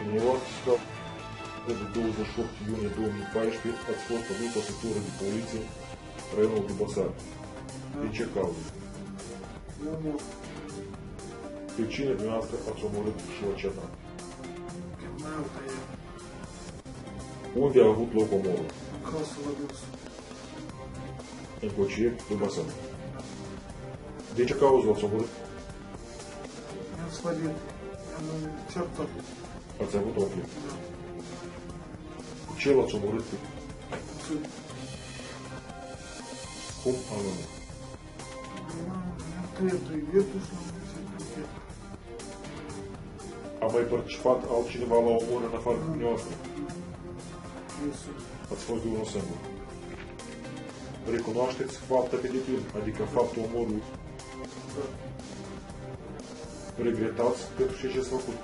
Університет дуже шурт юний довгий Beispiel Експорт випадку культури поліції району Дубаса. І чекав. Причина 12 аксоморит Швачата. Он диагут локомора. Ecochip Дубасан. Дича кауза аксоморит. Я сходил. Certător. Ați avut ochi. Da. Cu ce l-ați omorât? Cum anume? A mai participat altcineva la omor în afară de dumneavoastră? Ați fost de unul singur. Recunoașteți faptul de din, adică faptul omorului? Da. Regretați pentru ce ce ați făcut.